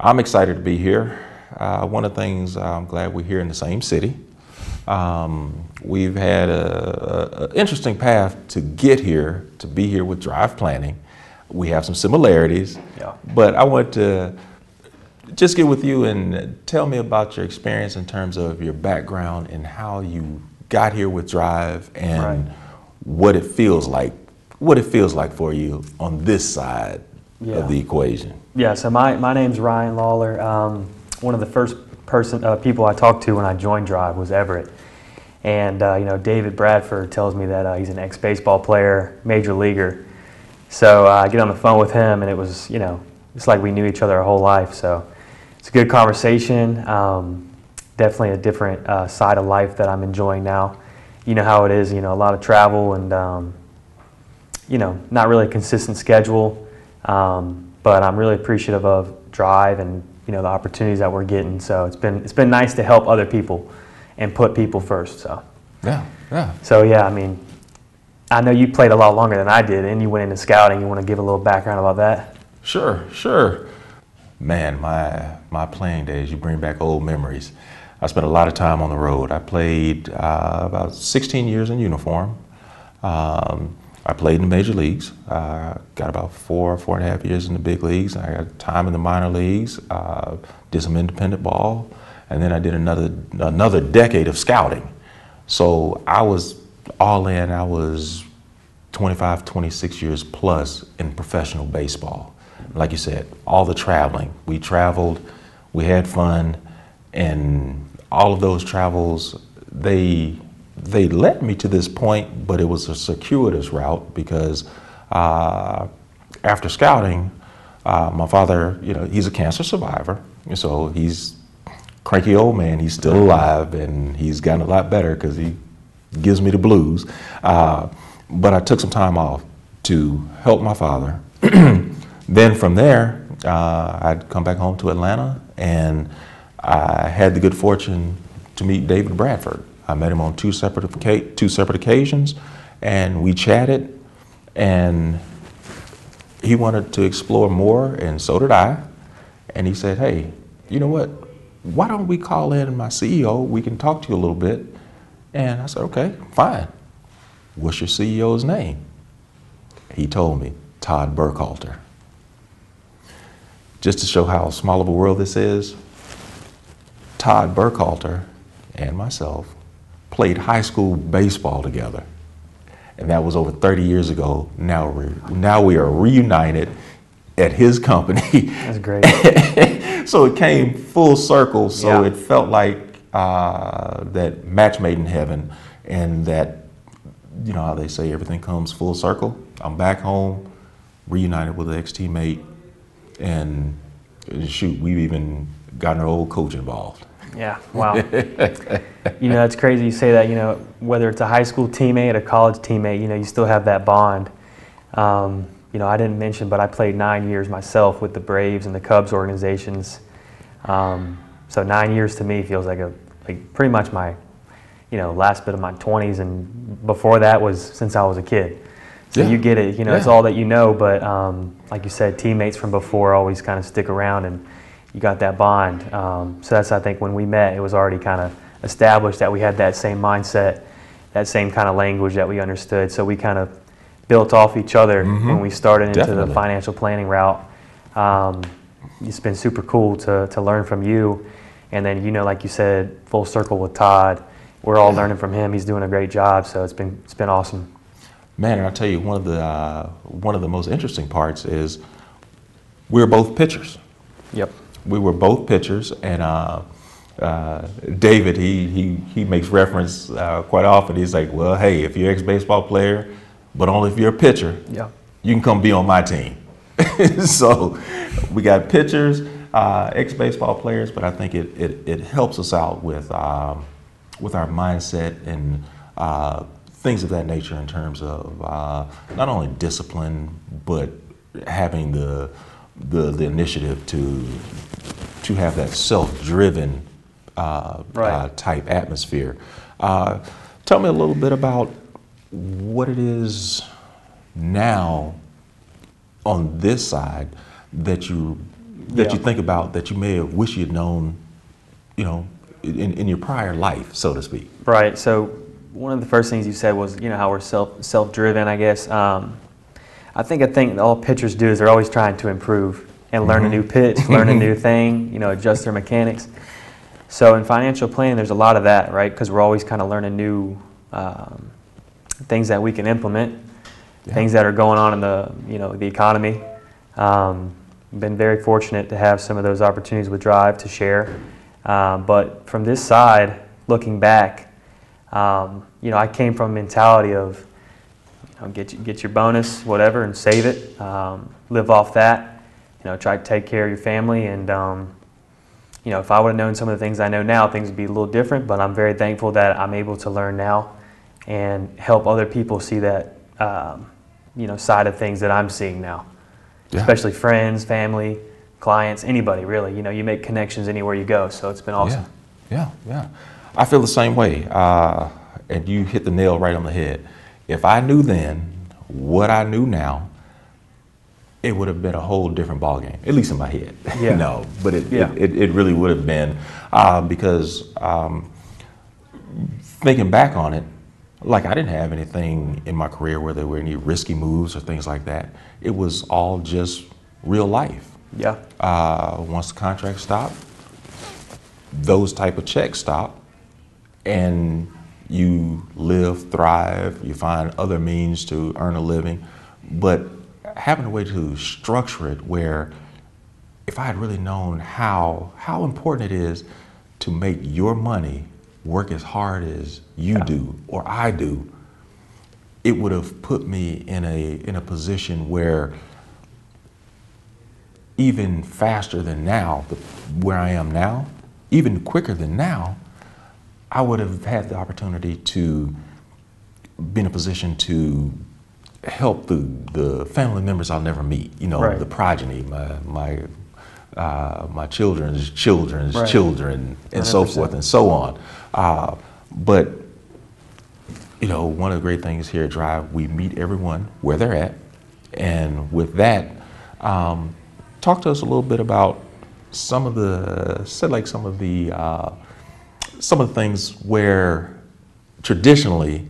I'm excited to be here. Uh, one of the things I'm glad we're here in the same city. Um, we've had an interesting path to get here, to be here with Drive Planning. We have some similarities, Yeah. but I want to just get with you and tell me about your experience in terms of your background and how you got here with Drive and Right. what it feels like, what it feels like for you on this side Yeah. of the equation. Yeah, so my, my name's Ryan Lawlor. Um, one of the first person uh, people I talked to when I joined Drive was Everett. And, uh, you know, David Bradford tells me that uh, he's an ex-baseball player, major leaguer. So uh, I get on the phone with him, and it was, you know, it's like we knew each other our whole life. So it's a good conversation. Um, definitely a different uh, side of life that I'm enjoying now. You know how it is, you know, a lot of travel and, um, you know, not really a consistent schedule. Um, but I'm really appreciative of Drive and you know the opportunities that we're getting. So it's been it's been nice to help other people and put people first. So Yeah, yeah. so yeah, I mean, I know you played a lot longer than I did, and you went into scouting. You want to give a little background about that? Sure, sure. Man, my my playing days, you bring back old memories. I spent a lot of time on the road. I played uh, about 16 years in uniform. Um, I played in the major leagues. Uh, got about four, four and a half years in the big leagues. I got time in the minor leagues. Uh, did some independent ball, and then I did another another decade of scouting. So I was all in. I was 25, 26 years plus in professional baseball. Like you said, all the traveling. We traveled, we had fun, and all of those travels, they they led me to this point, but it was a circuitous route because uh, after scouting, uh, my father, you know, he's a cancer survivor, so he's cranky old man. He's still alive, and he's gotten a lot better because he gives me the blues. Uh, but I took some time off to help my father. then from there, uh, I'd come back home to Atlanta, and I had the good fortune to meet David Bradford. I met him on two separate two separate occasions, and we chatted, and he wanted to explore more, and so did I. And he said, "Hey, you know what? Why don't we call in my CEO? We can talk to you a little bit." And I said, "Okay, fine. What's your CEO's name?" He told me, Todd Burkhalter. Just to show how small of a world this is, Todd Burkhalter and myself played high school baseball together. And that was over 30 years ago. Now, we're, now we are reunited at his company. That's great. so it came full circle. So Yeah. it felt like uh, that match made in heaven, and that you know how they say everything comes full circle. I'm back home, reunited with an ex teammate, and shoot, we've even gotten our old coach involved. Yeah, wow. you know, it's crazy you say that, you know, whether it's a high school teammate, a college teammate, you know, you still have that bond. Um, you know, I didn't mention, but I played nine years myself with the Braves and the Cubs organizations. Um, so nine years to me feels like a like pretty much my, you know, last bit of my 20s, and before that was since I was a kid. So Yeah. you get it, you know, it's all that you know. But um, like you said, teammates from before always kind of stick around, and you got that bond. Um, so that's I think when we met, it was already kind of established that we had that same mindset, that same kind of language that we understood. So we kind of built off each other when we started into Definitely. the financial planning route. Um, it's been super cool to, to learn from you. And then, you know, like you said, full circle with Todd. We're all learning from him. He's doing a great job. So it's been, it's been awesome. Man, and I'll tell you one of the uh, one of the most interesting parts is we're both pitchers. Yep. We were both pitchers, and uh, uh, David he he he makes reference uh, quite often. He's like, "Well, hey, if you're ex baseball player, but only if you're a pitcher, Yep. you can come be on my team." so we got pitchers, uh, ex baseball players, but I think it, it, it helps us out with um, with our mindset and uh, things of that nature in terms of uh, not only discipline but having the the, the initiative to to have that self-driven uh, Right. uh, type atmosphere. Uh, tell me a little bit about what it is now on this side that you that you think about that you may have wished you'd known, you know, in, in your prior life, so to speak? Right. So one of the first things you said was, you know, how we're self self driven. I guess. Um, I think a thing that all pitchers do is they're always trying to improve and learn a new pitch, learn a new thing, you know, adjust their mechanics. So in financial planning, there's a lot of that, right? Because we're always kind of learning new um, things that we can implement, Yeah. things that are going on in the, you know, the economy. Um, been very fortunate to have some of those opportunities with Drive to share. Um, but from this side, looking back, um, you know, I came from a mentality of, know, get, you- get your bonus, whatever, and save it. Um, live off that. You know, try to take care of your family. And, um, you know, if I would have known some of the things I know now, things would be a little different. But I'm very thankful that I'm able to learn now and help other people see that, um, you know, side of things that I'm seeing now. Yeah. Especially friends, family, clients, anybody really. You know, you make connections anywhere you go. So it's been awesome. Yeah, yeah, yeah. I feel the same way. Uh, and you hit the nail right on the head. If I knew then what I knew now, it would have been a whole different ballgame, at least in my head. Yeah. no, but it, Yeah. it, it, it really would have been uh, because um, thinking back on it, like I didn't have anything in my career where there were any risky moves or things like that. It was all just real life. Yeah. Uh, once the contract stopped, those type of checks stopped, and you live, thrive. You find other means to earn a living, but having a way to structure it where, if I had really known how how important it is to make your money work as hard as you do or I do, it would have put me in a in a position where even faster than now, where I am now, even quicker than now, I would have had the opportunity to be in a position to help the, the family members I'll never meet, you know, Right. the progeny, my, my, uh, my children's children's Right. children, and so 100%. forth and so on. Uh, but you know, one of the great things here at Drive, we meet everyone where they're at. And with that, um, talk to us a little bit about some of the, said like some of the, uh, some of the things where traditionally,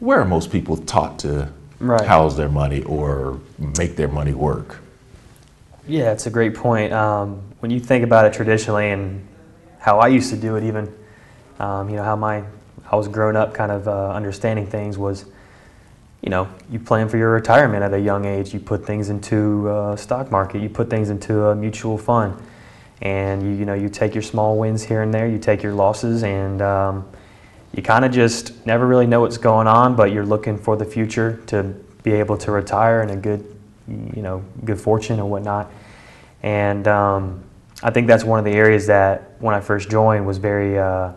where are most people taught to Right. house their money or make their money work? Yeah, it's a great point. Um, when you think about it traditionally and how I used to do it, even, um, you know, how my I was growing up, kind of uh, understanding things was, you know, you plan for your retirement at a young age. You put things into uh, stock market. You put things into a mutual fund, and you you know you take your small wins here and there. You take your losses, and um, you kind of just never really know what's going on, but you're looking for the future to be able to retire in a good, you know, good fortune and whatnot. And um, I think that's one of the areas that when I first joined was very uh,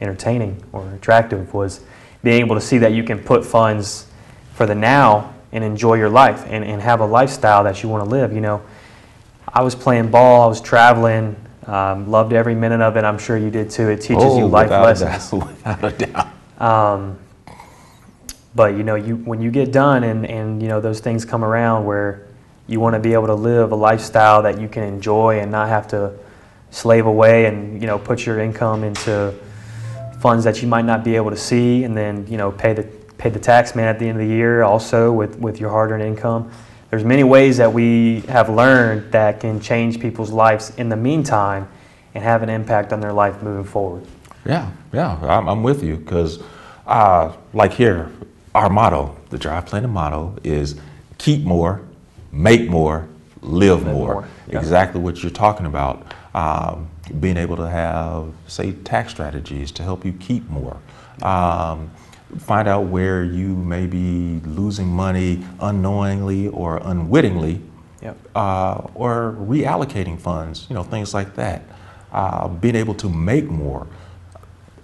entertaining or attractive was being able to see that you can put funds for the now and enjoy your life and, and have a lifestyle that you want to live. You know, I was playing ball, I was traveling, um, loved every minute of it. I'm sure you did too. It teaches you life Oh, without a lessons. without a doubt. Um, but you know, you when you get done and, and you know those things come around where you want to be able to live a lifestyle that you can enjoy and not have to slave away and you know put your income into funds that you might not be able to see and then you know pay the pay the tax man at the end of the year also with, with your hard-earned income. There's many ways that we have learned that can change people's lives in the meantime and have an impact on their life moving forward. Yeah, yeah, I'm, I'm with you because, uh, like here, our motto, the Drive Planning motto, is keep more, make more, live, Live more. more, yeah. Exactly what you're talking about. Um, being able to have, say, tax strategies to help you keep more. Um, find out where you may be losing money unknowingly or unwittingly Yep. uh, or reallocating funds, you know, things like that. Uh, being able to make more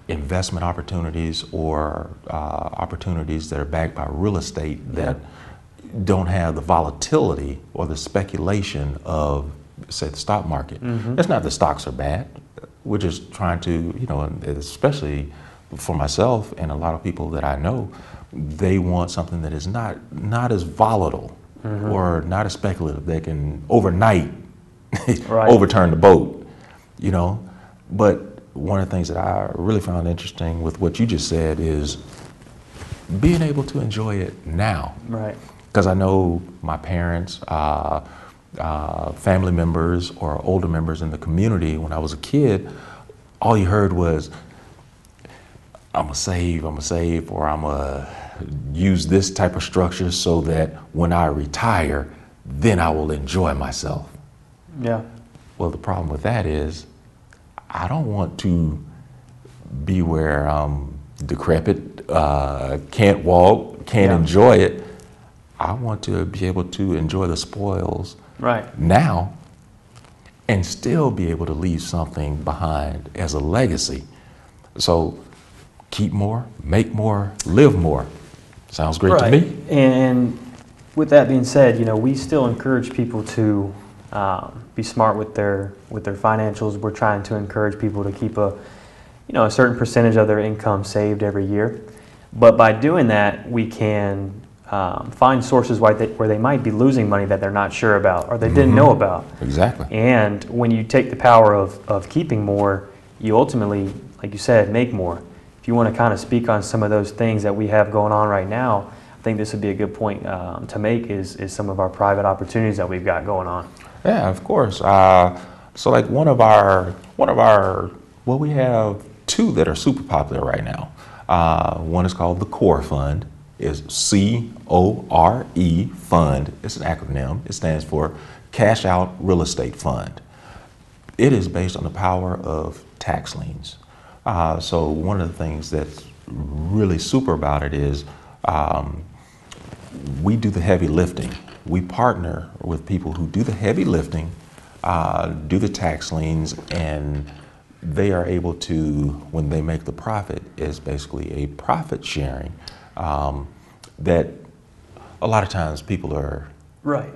investment opportunities or uh, opportunities that are backed by real estate that don't have the volatility or the speculation of, say, the stock market. It's not that stocks are bad. We're just trying to, you know, especially for myself and a lot of people that I know, they want something that is not not as volatile or not as speculative. They can overnight Right. overturn the boat, you know. But one of the things that I really found interesting with what you just said is being able to enjoy it now. Right. Because I know my parents, uh, uh, family members, or older members in the community, when I was a kid, all you heard was, I'm gonna save, I'm gonna save, or I'm gonna use this type of structure so that when I retire, then I will enjoy myself. Yeah. Well, the problem with that is, I don't want to be where I'm decrepit, uh, can't walk, can't Yeah. enjoy it. I want to be able to enjoy the spoils Right. now and still be able to leave something behind as a legacy. So keep more, make more, live more. Sounds great to me. And with that being said, you know, we still encourage people to um, be smart with their with their financials. We're trying to encourage people to keep a you know a certain percentage of their income saved every year. But by doing that, we can um, find sources why they, where they might be losing money that they're not sure about or they didn't know about. Exactly. And when you take the power of, of keeping more, you ultimately, like you said, make more. If you want to kind of speak on some of those things that we have going on right now, I think this would be a good point um, to make is, is some of our private opportunities that we've got going on. Yeah, of course. Uh, so like one of our one of our well, we have two that are super popular right now. Uh, one is called the Core Fund. Is C O R E Fund. It's an acronym. It stands for Cash Out Real Estate Fund. It is based on the power of tax liens. Uh, so one of the things that's really super about it is um, we do the heavy lifting. We partner with people who do the heavy lifting, uh, do the tax liens, and they are able to, when they make the profit, is basically a profit sharing um, that a lot of times people are. Right.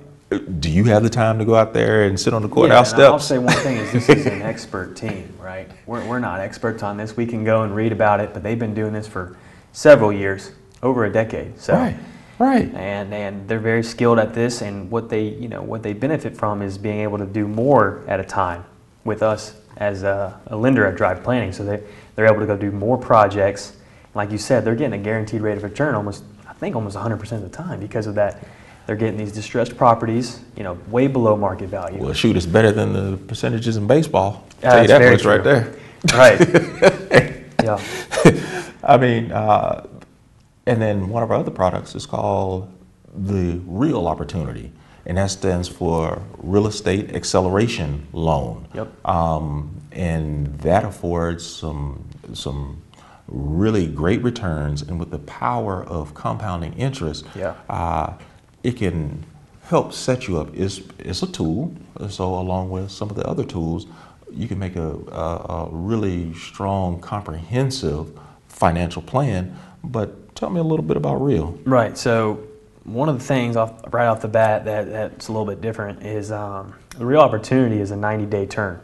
Do you have the time to go out there and sit on the Yeah, courthouse and I'll say one thing is this is an expert team, right? We're, we're not experts on this. We can go and read about it, but they've been doing this for several years, over a decade. So. Right, right. and and they're very skilled at this and what they you know what they benefit from is being able to do more at a time with us as a, a lender at drive planning so they they're able to go do more projects like you said they're getting a guaranteed rate of return almost i think almost 100% of the time because of that they're getting these distressed properties you know way below market value Well, shoot, it's better than the percentages in baseball. Tell you that much right there. right yeah I mean, uh, and then one of our other products is called the Real Opportunity, and that stands for Real Estate Acceleration Loan. Yep. Um, and that affords some some really great returns, and with the power of compounding interest, Yeah. uh, it can help set you up. It's, it's a tool, so along with some of the other tools, you can make a, a, a really strong, comprehensive financial plan. But tell me a little bit about Real. Right. So one of the things off right off the bat that, that's a little bit different is um, the real opportunity is a 90 day term,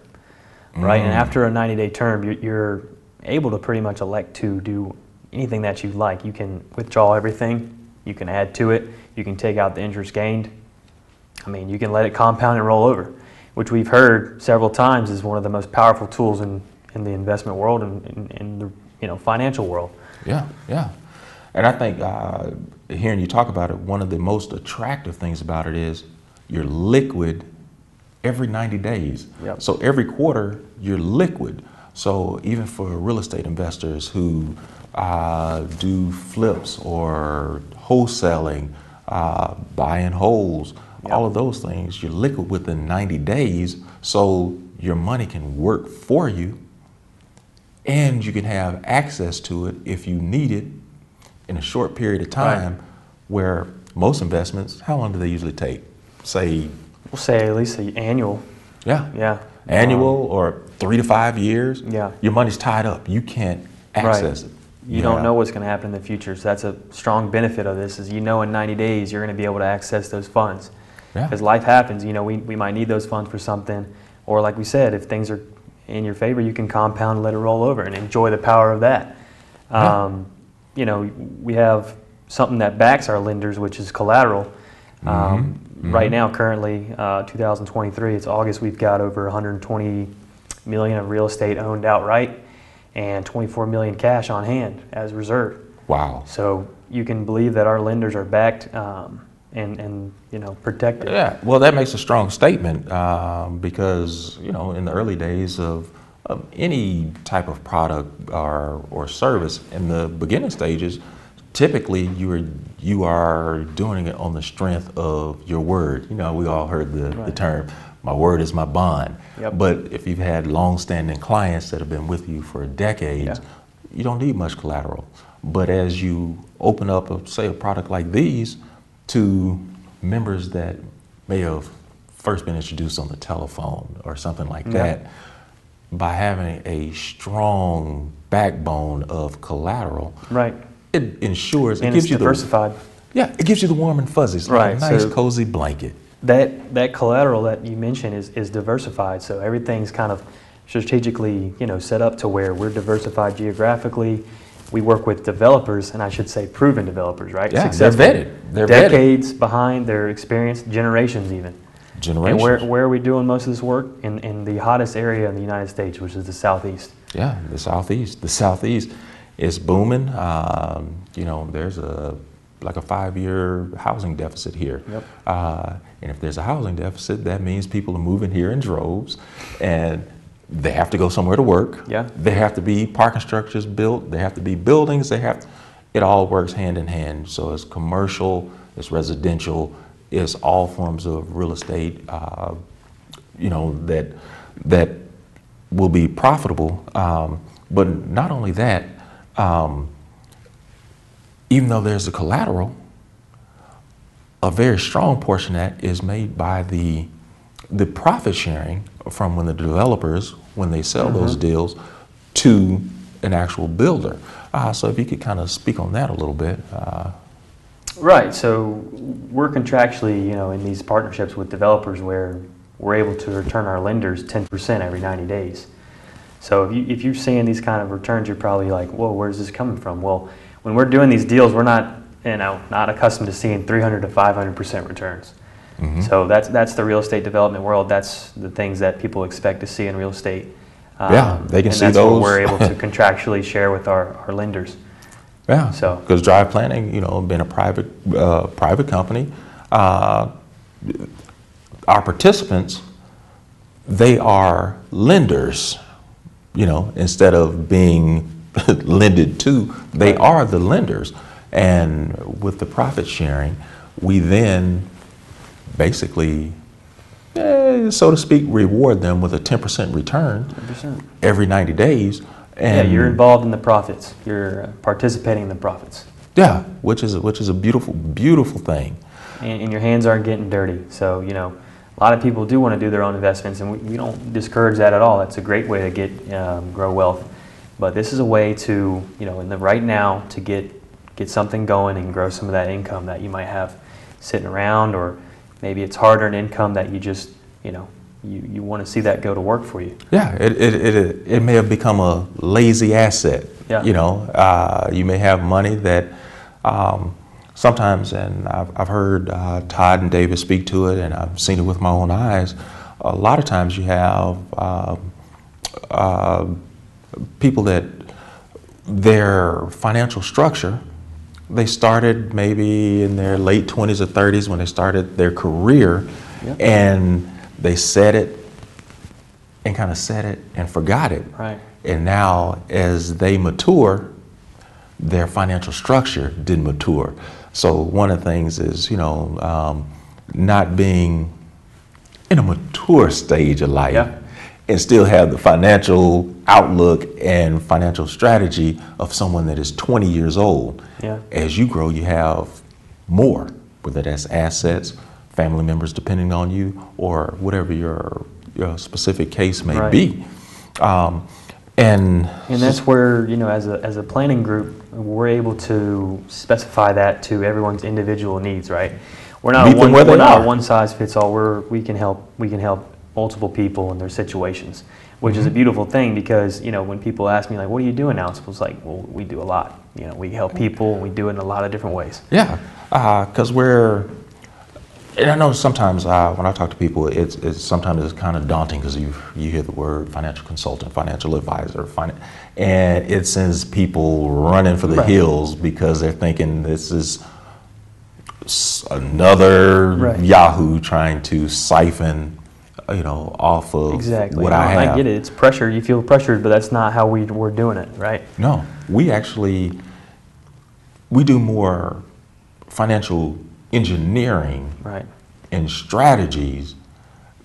right? And after a 90 day term, you're, you're able to pretty much elect to do anything that you like. You can withdraw everything. You can add to it. You can take out the interest gained. I mean, you can let it compound and roll over, which we've heard several times is one of the most powerful tools in, in the investment world and in, in the you know financial world. Yeah, yeah. And I think uh, hearing you talk about it, one of the most attractive things about it is you're liquid every 90 days. Yep. So every quarter, you're liquid. So even for real estate investors who uh, do flips or wholesaling, uh, buying holes, Yep. all of those things, you're liquid within 90 days. So your money can work for you and you can have access to it if you need it in a short period of time where most investments how long do they usually take say We'll say at least an annual. yeah Yeah. annual or three to five years Yeah. your money's tied up you can't access it You don't know what's going to happen in the future, so that's a strong benefit of this. Is you know in 90 days you're going to be able to access those funds. Yeah. Because life happens, you know, we, we might need those funds for something, or like we said, if things are in your favor, you can compound and let it roll over and enjoy the power of that. Yeah. Um, you know, we have something that backs our lenders, which is collateral. Um, Right now, currently, uh, 2023, it's August, we've got over 120 million of real estate owned outright and 24 million cash on hand as reserve. Wow. So you can believe that our lenders are backed um, and, and, you know, protected. Yeah, well, that makes a strong statement um, because you know in the early days of, of any type of product or or service in the beginning stages, typically you are you are doing it on the strength of your word. You know, we all heard the, the term "my word is my bond." Yep. But if you've had long-standing clients that have been with you for decades, Yeah. you don't need much collateral. But as you open up, a, say, a product like these to members that may have first been introduced on the telephone or something like Yeah. that, by having a strong backbone of collateral, Right. it ensures, it And gives it's you the diversified. yeah, it gives you the warm and fuzzies, like a nice so- cozy blanket. That, that collateral that you mentioned is, is diversified, so everything's kind of strategically, you know, set up to where we're diversified geographically. We work with developers, and I should say proven developers, right? Yeah, they're vetted. They're vetted. Decades behind their experience, generations even. Generations. And where, where are we doing most of this work? In, in the hottest area in the United States, which is the Southeast. Yeah, the southeast. The southeast is booming. Um, you know, there's a like a five-year housing deficit here. Yep. Uh, and if there's a housing deficit, that means people are moving here in droves, and they have to go somewhere to work. Yeah. There have to be parking structures built. There have to be buildings. They have. it all works hand in hand. So it's commercial, it's residential, it's all forms of real estate. Uh, you know that that will be profitable. Um, but not only that, um, even though there's a collateral, a very strong portion of that is made by the the profit sharing from when the developers when they sell those deals to an actual builder. Uh, so if you could kind of speak on that a little bit. Uh, Right. So we're contractually, you know, in these partnerships with developers where we're able to return our lenders 10% every 90 days. So if, you, if you're seeing these kind of returns, you're probably like, whoa, where's this coming from? Well, when we're doing these deals, we're not, you know, not accustomed to seeing 300 to 500% returns. So that's, that's the real estate development world. That's the things that people expect to see in real estate. Um, Yeah, they can and see that's those. what we're able to contractually share with our, our lenders. Yeah. So- because Drive Planning, you know, being a private uh, private company, uh, our participants, they are lenders. You know, instead of being lended to, they are the lenders. And with the profit sharing, we then basically, eh, so to speak, reward them with a 10% return 100%. every 90 days. Yeah, And you're involved in the profits. You're uh, participating in the profits. Yeah, which is which is a beautiful, beautiful thing. And, and your hands aren't getting dirty. So, you know, a lot of people do want to do their own investments, and we, we don't discourage that at all. That's a great way to get um, grow wealth. But this is a way to, you know, in the right now to get get something going and grow some of that income that you might have sitting around, or maybe it's hard-earned income that you just, you know, you, you want to see that go to work for you. Yeah, it it, it, it may have become a lazy asset. Yeah. You know, uh, you may have money that um, sometimes, and I've, I've heard uh, Todd and David speak to it, and I've seen it with my own eyes. A lot of times you have um, uh, people that their financial structure, they started maybe in their late 20s or 30s when they started their career, Yep. and they set it and kind of set it and forgot it. Right. And now, as they mature, their financial structure didn't mature. So one of the things is, you know, um, not being in a mature stage of life Yeah. And still have the financial outlook and financial strategy of someone that is 20 years old. Yeah. As you grow, you have more, whether that's assets, family members depending on you, or whatever your, your specific case may Right. be. Um, and And that's where, you know, as a, as a planning group, we're able to specify that to everyone's individual needs, right? We're not, Meet a them one, we're not a one size fits all. We're, we can help, we can help multiple people in their situations, which Mm-hmm. is a beautiful thing because, you know, when people ask me like, what are you doing now? It's like, well, we do a lot. You know, we help people, and we do it in a lot of different ways. Yeah, because we're And I know sometimes uh, when I talk to people, it's, it's sometimes it's kind of daunting because you you hear the word financial consultant, financial advisor, finan- and it sends people running for the Right. hills because they're thinking this is another Right. Yahoo trying to siphon, uh, you know, off of Exactly. what No, I have. I get it. It's pressure. You feel pressured, but that's not how we, we're doing it, right? No, we actually we do more financial engineering Right. and strategies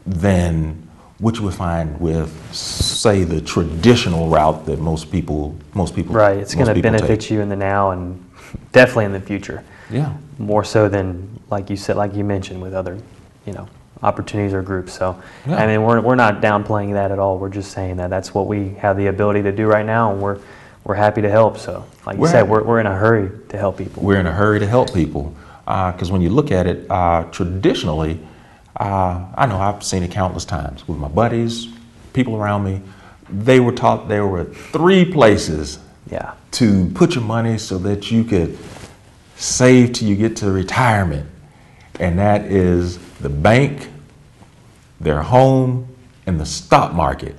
than what you would find with, say, the traditional route that most people most people Right. It's going to benefit take. you in the now and definitely in the future. Yeah, More so than, like you said, like you mentioned, with other, you know, opportunities or groups. So, Yeah. I mean, we're, we're not downplaying that at all. We're just saying that that's what we have the ability to do right now, and we're, we're happy to help. So, like you We're said, we're, we're in a hurry to help people. we're in a hurry to help people because when you look at it uh, traditionally, uh, I know I've seen it countless times with my buddies, people around me. They were taught there were three places Yeah. to put your money so that you could save till you get to retirement. And that is the bank, their home, and the stock market.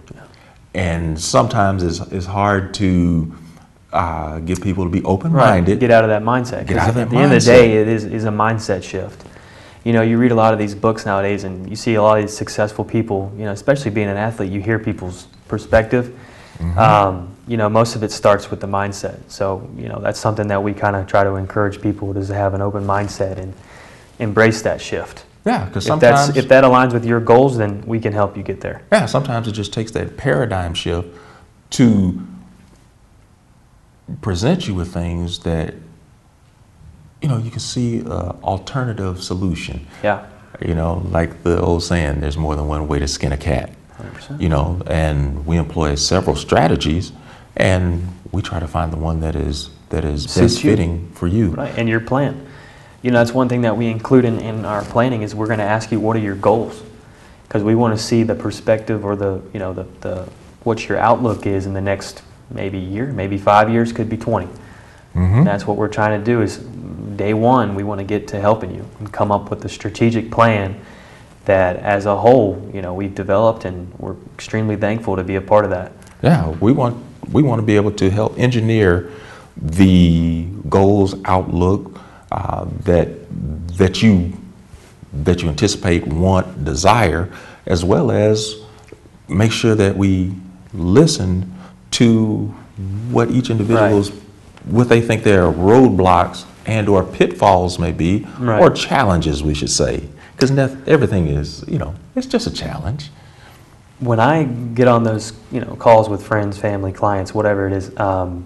And sometimes it's, it's hard to uh, get people to be open minded. Get out of that mindset. Get out of that At the end of the day, it is, is a mindset shift. You know, you read a lot of these books nowadays, and you see a lot of these successful people. You know, especially being an athlete, you hear people's perspective. Mm-hmm. Um, you know, most of it starts with the mindset. So, you know, that's something that we kind of try to encourage people to have an open mindset and embrace that shift. Yeah, because If sometimes, that's if that aligns with your goals, then we can help you get there. yeah, sometimes it just takes that paradigm shift to present you with things that you know you can see an alternative solution. Yeah. You know, like the old saying, there's more than one way to skin a cat. 100%. You know, and we employ several strategies, and we try to find the one that is that is best you. fitting for you. Right, and your plan. You know, that's one thing that we include in, in our planning is we're going to ask you what are your goals, because we want to see the perspective or the you know the, the what your outlook is in the next maybe year, maybe five years, could be 20 Mhm. And that's what we're trying to do. Is day one we want to get to helping you and come up with a strategic plan that, as a whole, you know, we've developed, and we're extremely thankful to be a part of that. Yeah, we want we want to be able to help engineer the goals outlook uh, that that you that you anticipate, want, desire, as well as make sure that we listen to what each individual's what they think their roadblocks and or pitfalls may be Right. or challenges we should say. Because everything is you know it's just a challenge. When I get on those, you know, calls with friends, family, clients, whatever it is, um,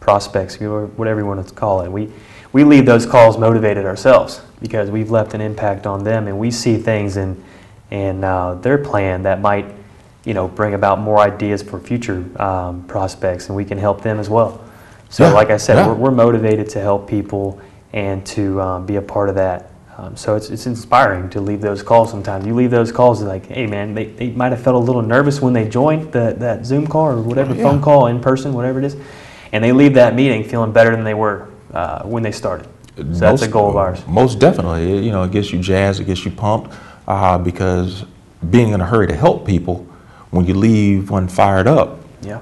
prospects, whatever you want to call it, we we leave those calls motivated ourselves because we've left an impact on them, and we see things in in uh, their plan that might, you know, bring about more ideas for future um, prospects, and we can help them as well. So, Yeah, like I said, yeah. we're, we're motivated to help people and to um, be a part of that. Um, so it's, it's inspiring to leave those calls sometimes. You leave those calls like, hey man, they, they might have felt a little nervous when they joined the, that Zoom call or whatever, yeah. phone call, in person, whatever it is. And they leave that meeting feeling better than they were uh, when they started. So that's a goal of ours. Most definitely. It, You know, it gets you jazzed, it gets you pumped, uh, because being in a hurry to help people, when you leave one fired up, Yeah.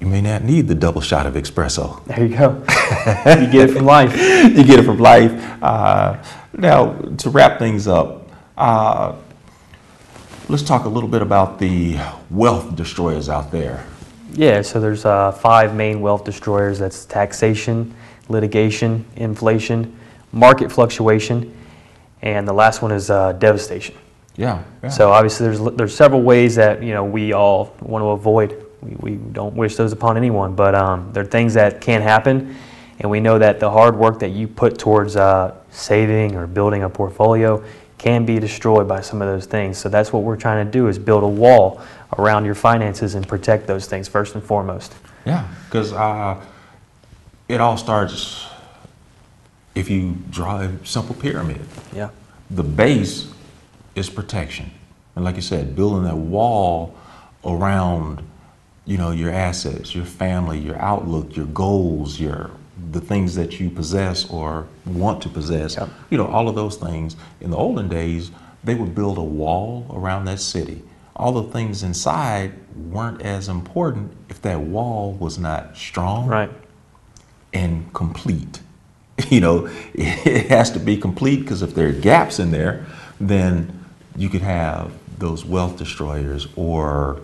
you may not need the double shot of espresso. There you go. you get it from life. you get it from life. Uh, now, to wrap things up, uh, let's talk a little bit about the wealth destroyers out there. Yeah, so there's uh, five main wealth destroyers. That's taxation, litigation, inflation, market fluctuation, and the last one is uh, devastation. Yeah. yeah. So obviously, there's there's several ways that you know we all want to avoid. We, we don't wish those upon anyone, but um, there are things that can happen, and we know that the hard work that you put towards uh, saving or building a portfolio can be destroyed by some of those things. So that's what we're trying to do: is build a wall around your finances and protect those things first and foremost. Yeah, because uh, it all starts if you draw a simple pyramid. Yeah. The base is protection, and like you said, building that wall around, you know, your assets, your family, your outlook, your goals, your the things that you possess or want to possess. Yep. You know, all of those things. In the olden days, they would build a wall around that city. All the things inside weren't as important if that wall was not strong Right. And complete. You know, it has to be complete because if there are gaps in there, then you could have those wealth destroyers or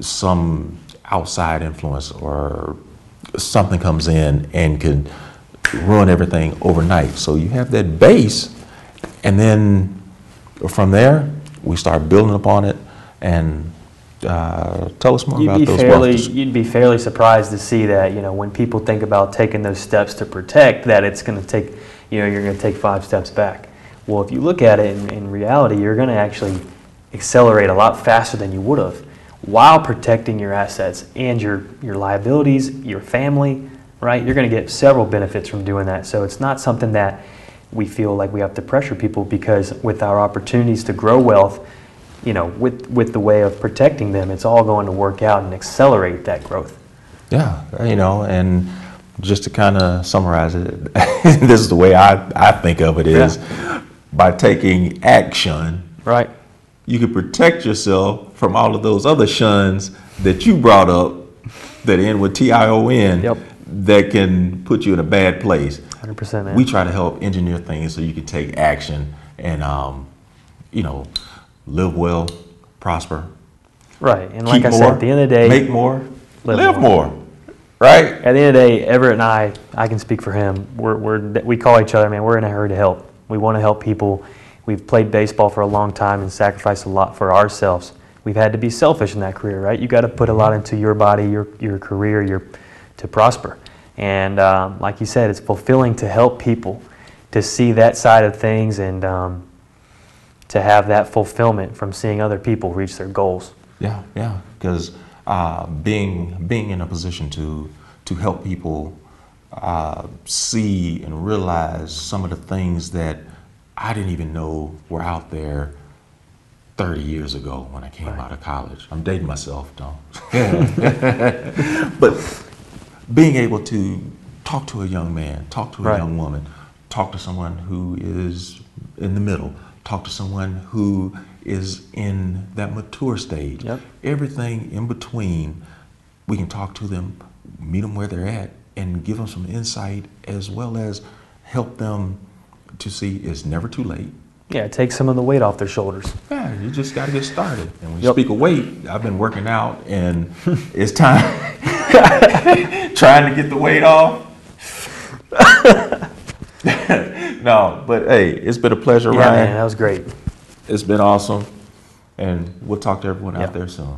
some outside influence or something comes in and can ruin everything overnight. So you have that base, and then from there, we start building upon it. And uh, tell us more You'd about be those fairly, wealth. you'd be fairly surprised to see that, you know, when people think about taking those steps to protect, that it's going to take, you know, you're going to take five steps back. Well, if you look at it in, in reality, you're going to actually accelerate a lot faster than you would have while protecting your assets and your, your liabilities, your family, right? You're going to get several benefits from doing that. So it's not something that we feel like we have to pressure people because with our opportunities to grow wealth, you know, with, with the way of protecting them, it's all going to work out and accelerate that growth. Yeah, you know, and just to kind of summarize it, this is the way I, I think of it is by taking action, Right. you can protect yourself from all of those other shuns that you brought up that end with T I O N Yep. that can put you in a bad place. 100%, man. We try to help engineer things so you can take action and, um, you know, live well, prosper, right. And like I more, said, at the end of the day, make more, live live, more. more. right? at the end of the day, Everett and I, I can speak for him. We're, we're, we call each other, man, we're in a hurry to help. We want to help people. We've played baseball for a long time and sacrificed a lot for ourselves. We've had to be selfish in that career, right? You got to put a lot into your body, your, your career, your, to prosper. And um, like you said, it's fulfilling to help people to see that side of things and um, to have that fulfillment from seeing other people reach their goals. Yeah, yeah, because uh, being being in a position to to help people uh, see and realize some of the things that I didn't even know were out there 30 years ago when I came out of college. I'm dating myself, don't. but being able to talk to a young man, talk to a Right. young woman, talk to someone who is in the middle, talk to someone who is in that mature stage. Yep. Everything in between, we can talk to them, meet them where they're at, and give them some insight as well as help them to see it's never too late. Yeah, take some of the weight off their shoulders. Yeah, you just got to get started. And when you Yep. speak of weight, I've been working out, and it's time trying to get the weight off. no, but hey, it's been a pleasure, Yeah, Ryan. man, that was great. It's been awesome, and we'll talk to everyone Yep. out there soon.